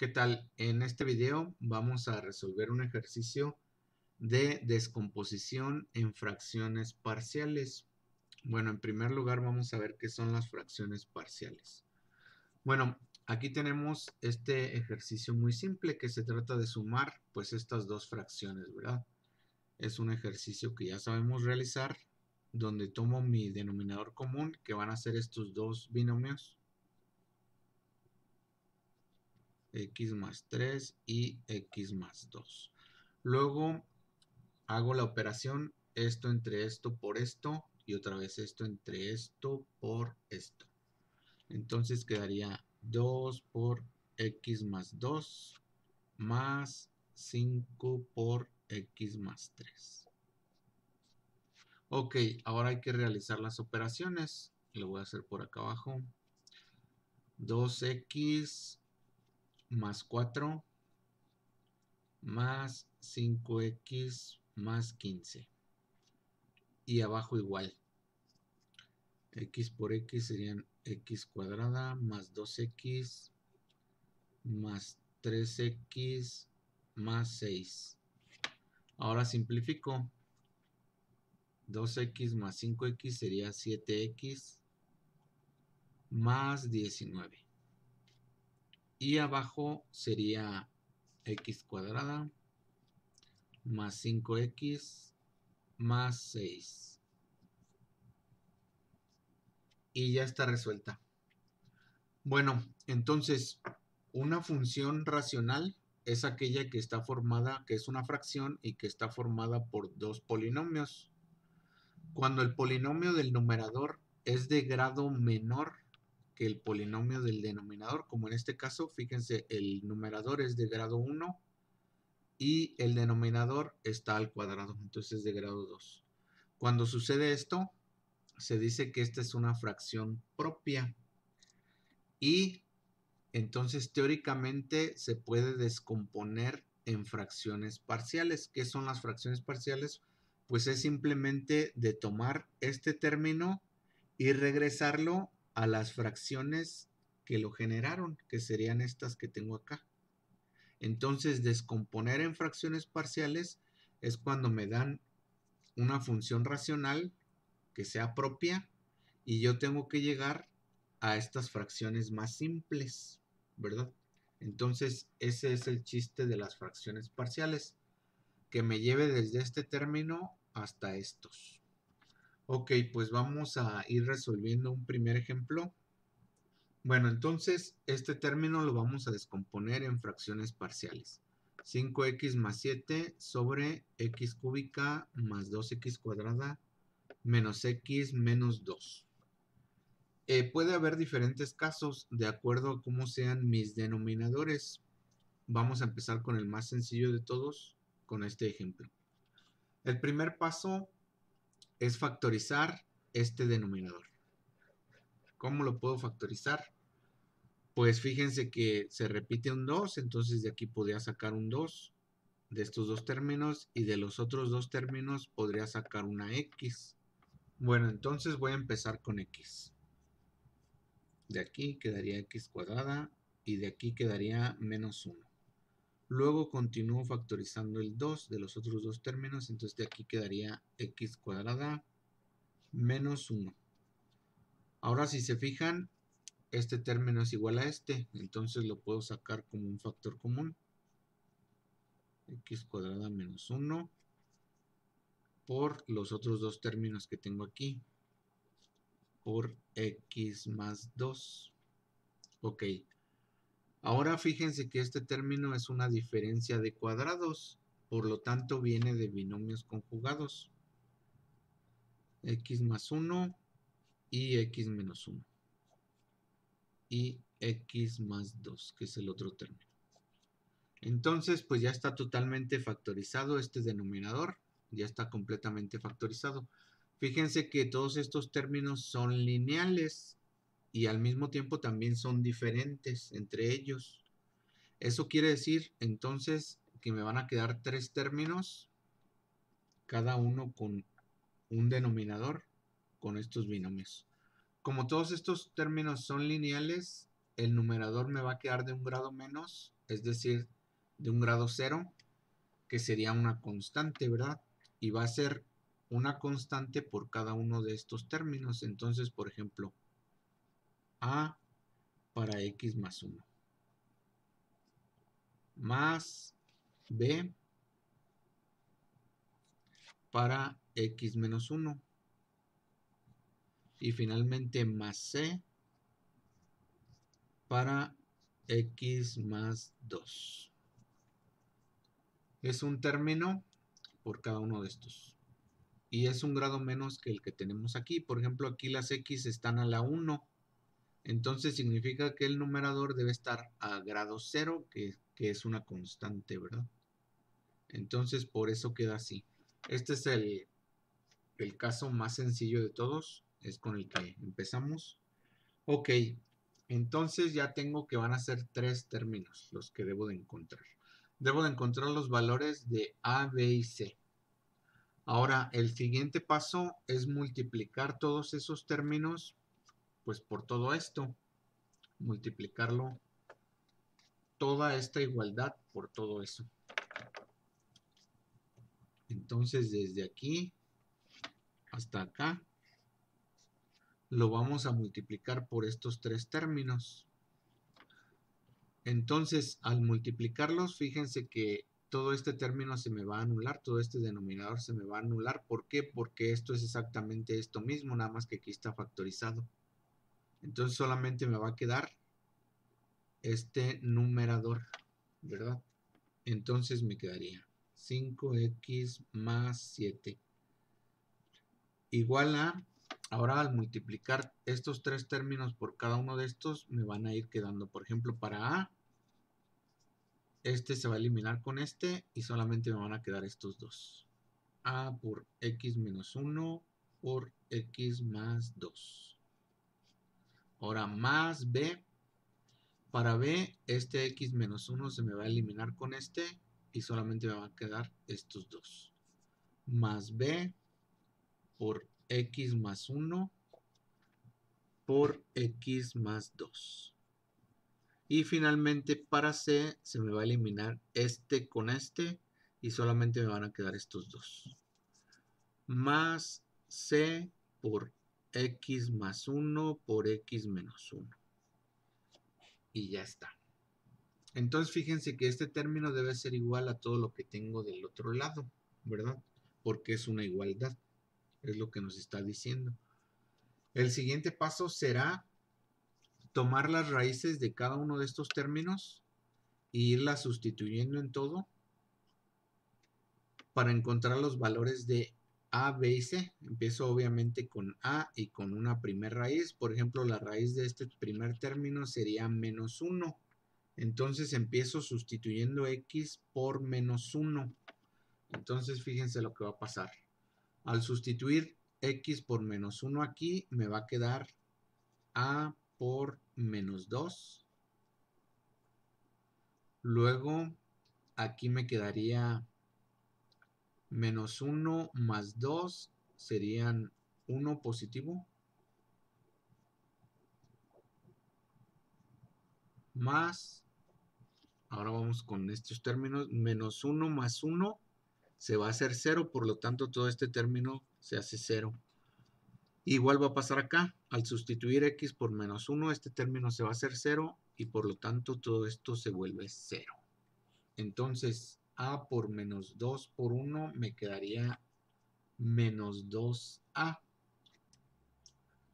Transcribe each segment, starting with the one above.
¿Qué tal? En este video vamos a resolver un ejercicio de descomposición en fracciones parciales. Bueno, en primer lugar vamos a ver qué son las fracciones parciales. Bueno, aquí tenemos este ejercicio muy simple que se trata de sumar pues estas dos fracciones, ¿verdad? Es un ejercicio que ya sabemos realizar donde tomo mi denominador común que van a ser estos dos binomios x más 3 y x más 2. Luego hago la operación esto entre esto por esto y otra vez esto entre esto por esto. Entonces quedaría 2 por x más 2 más 5 por x más 3. Ok, ahora hay que realizar las operaciones. Lo voy a hacer por acá abajo. 2x más 4 más 5x más 15 y abajo igual. X por x serían x cuadrada más 2x más 3x más 6 ahora simplifico. 2x más 5x sería 7x más 19 y abajo sería x cuadrada más 5x más 6. Y ya está resuelta. Bueno, entonces una función racional es aquella que está formada, que es una fracción y que está formada por dos polinomios. Cuando el polinomio del numerador es de grado menor el polinomio del denominador, como en este caso, fíjense, el numerador es de grado 1 y el denominador está al cuadrado, entonces es de grado 2. Cuando sucede esto, se dice que esta es una fracción propia y entonces teóricamente se puede descomponer en fracciones parciales. ¿Qué son las fracciones parciales? Pues es simplemente de tomar este término y regresarlo a las fracciones que lo generaron, que serían estas que tengo acá. Entonces, descomponer en fracciones parciales es cuando me dan una función racional que sea propia y yo tengo que llegar a estas fracciones más simples, ¿verdad? Entonces, ese es el chiste de las fracciones parciales, que me lleve desde este término hasta estos. Ok, pues vamos a ir resolviendo un primer ejemplo. Bueno, entonces este término lo vamos a descomponer en fracciones parciales. 5x más 7 sobre x cúbica más 2x cuadrada menos x menos 2. Eh, puede haber diferentes casos de acuerdo a cómo sean mis denominadores. Vamos a empezar con el más sencillo de todos, con este ejemplo. El primer paso es factorizar este denominador. ¿Cómo lo puedo factorizar? Pues fíjense que se repite un 2, entonces de aquí podría sacar un 2 de estos dos términos y de los otros dos términos podría sacar una x. Bueno, entonces voy a empezar con x. De aquí quedaría x cuadrada y de aquí quedaría menos 1. Luego continúo factorizando el 2 de los otros dos términos, entonces de aquí quedaría x cuadrada menos 1. Ahora si se fijan, este término es igual a este, entonces lo puedo sacar como un factor común. x cuadrada menos 1 por los otros dos términos que tengo aquí, por x más 2. Ok. Ahora fíjense que este término es una diferencia de cuadrados, por lo tanto viene de binomios conjugados. x más 1 y x menos 1. Y x más 2, que es el otro término. Entonces, pues ya está totalmente factorizado este denominador. Ya está completamente factorizado. Fíjense que todos estos términos son lineales y al mismo tiempo también son diferentes entre ellos. Eso quiere decir entonces que me van a quedar tres términos, cada uno con un denominador con estos binomios. Como todos estos términos son lineales, el numerador me va a quedar de un grado menos, es decir, de un grado cero, que sería una constante, ¿verdad? Y va a ser una constante por cada uno de estos términos. Entonces, por ejemplo, A para X más 1. Más B para X menos 1. Y finalmente más C para X más 2. Es un término por cada uno de estos y es un grado menos que el que tenemos aquí. Por ejemplo, aquí las x están a la 1. Entonces significa que el numerador debe estar a grado 0, que, es una constante, ¿verdad? Entonces por eso queda así. Este es el, el caso más sencillo de todos. Es con el que empezamos. Ok, entonces ya tengo que van a ser tres términos los que debo de encontrar. Debo de encontrar los valores de A, B y C. Ahora, el siguiente paso es multiplicar todos esos términos, pues por todo esto. Multiplicarlo, toda esta igualdad por todo eso. Entonces, desde aquí hasta acá, lo vamos a multiplicar por estos tres términos. Entonces, al multiplicarlos, fíjense que todo este término se me va a anular, todo este denominador se me va a anular. ¿Por qué? Porque esto es exactamente esto mismo, nada más que aquí está factorizado. Entonces solamente me va a quedar este numerador, ¿verdad? Entonces me quedaría 5x más 7 igual a, ahora al multiplicar estos tres términos por cada uno de estos, me van a ir quedando, por ejemplo, para A, este se va a eliminar con este y solamente me van a quedar estos dos. A por x menos 1 por x más 2. Ahora más b. Para b, este x menos 1 se me va a eliminar con este y solamente me van a quedar estos dos. Más b por x más 1 por x más 2. Y finalmente para C se me va a eliminar este con este y solamente me van a quedar estos dos. Más C por X más 1 por X menos 1. Y ya está. Entonces fíjense que este término debe ser igual a todo lo que tengo del otro lado, ¿verdad? Porque es una igualdad. Es lo que nos está diciendo. El siguiente paso será tomar las raíces de cada uno de estos términos e irlas sustituyendo en todo para encontrar los valores de A, B y C. Empiezo obviamente con A y con una primer raíz. Por ejemplo, la raíz de este primer término sería menos 1. Entonces empiezo sustituyendo X por menos 1. Entonces fíjense lo que va a pasar. Al sustituir X por menos 1 aquí, me va a quedar A por menos 2. Luego aquí me quedaría menos 1 más 2 serían 1 positivo. Más, ahora vamos con estos términos, menos 1 más 1 se va a hacer 0, por lo tanto todo este término se hace 0. Igual va a pasar acá. Al sustituir x por menos 1, este término se va a hacer 0 y por lo tanto todo esto se vuelve 0. Entonces, a por menos 2 por 1 me quedaría menos 2a.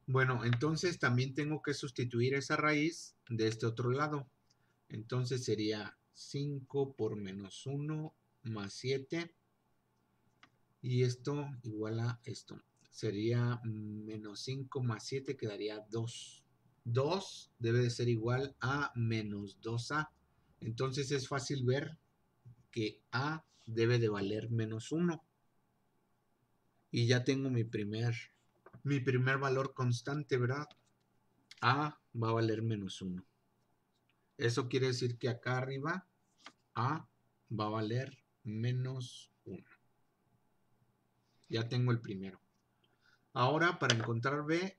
Bueno, entonces también tengo que sustituir esa raíz de este otro lado. Entonces sería 5 por menos 1 más 7. Y esto igual a esto sería menos 5 más 7 quedaría 2. 2 debe de ser igual a menos 2a. Entonces es fácil ver que a debe de valer menos 1. Y ya tengo mi primer, mi primer valor constante, ¿verdad? a va a valer menos 1. Eso quiere decir que acá arriba a va a valer menos 1. Ya tengo el primero. Ahora, para encontrar b,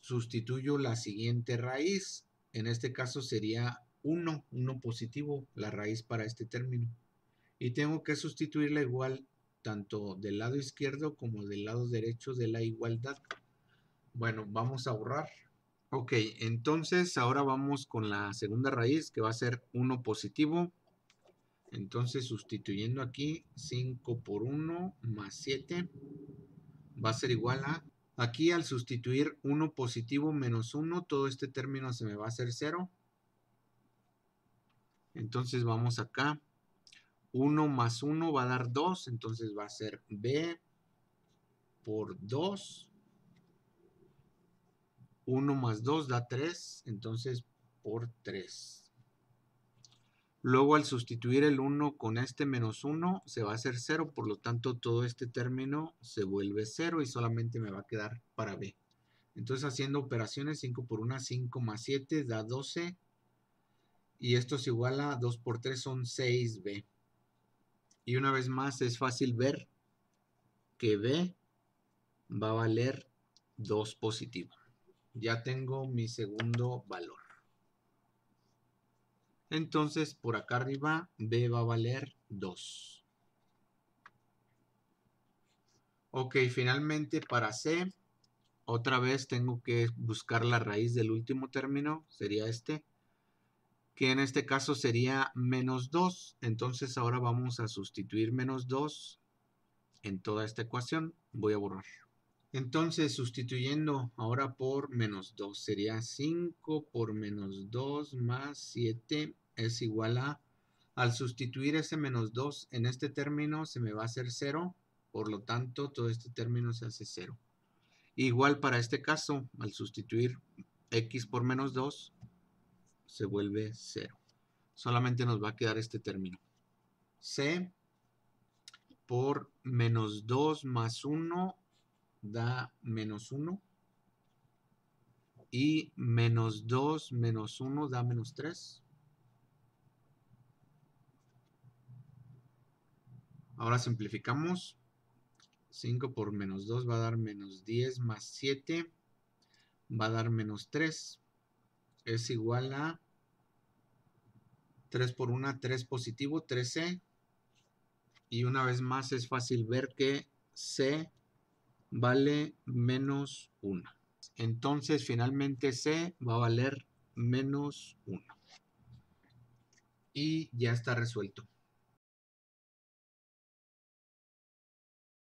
sustituyo la siguiente raíz. en este caso sería 1, 1 positivo, la raíz para este término. Y tengo que sustituirla igual tanto del lado izquierdo como del lado derecho de la igualdad. Bueno, vamos a borrar. Ok, entonces ahora vamos con la segunda raíz que va a ser 1 positivo. Entonces sustituyendo aquí 5 por 1 más 7 va a ser igual a... Aquí al sustituir 1 positivo menos 1, todo este término se me va a hacer 0. Entonces vamos acá. 1 más 1 va a dar 2, entonces va a ser b por 2 1 más 2 da 3, entonces por 3. Luego al sustituir el 1 con este menos 1 se va a hacer 0, por lo tanto todo este término se vuelve 0 y solamente me va a quedar para b. Entonces haciendo operaciones 5 por 1, 5 más 7 da 12 y esto es igual a 2 por 3 son 6b. Y una vez más es fácil ver que b va a valer 2 positivo ya tengo mi segundo valor. Entonces, por acá arriba, B va a valer 2. Ok, finalmente para C, otra vez tengo que buscar la raíz del último término, sería este, que en este caso sería menos 2. Entonces ahora vamos a sustituir menos 2 en toda esta ecuación. Voy a borrar. Entonces, sustituyendo ahora por menos 2, sería 5 por menos 2 más 7 es igual a, al sustituir ese menos 2 en este término se me va a hacer 0, por lo tanto todo este término se hace 0. Igual para este caso, al sustituir x por menos 2, se vuelve 0. Solamente nos va a quedar este término. c por menos 2 más 1 da menos 1. Y menos 2 menos 1 da menos 3. Ahora simplificamos. 5 por menos 2 va a dar menos 10 más 7 va a dar menos 3. Es igual a 3 por 1, 3 positivo, 13. Y una vez más es fácil ver que C vale menos 1. Entonces finalmente C va a valer menos 1. Y ya está resuelto.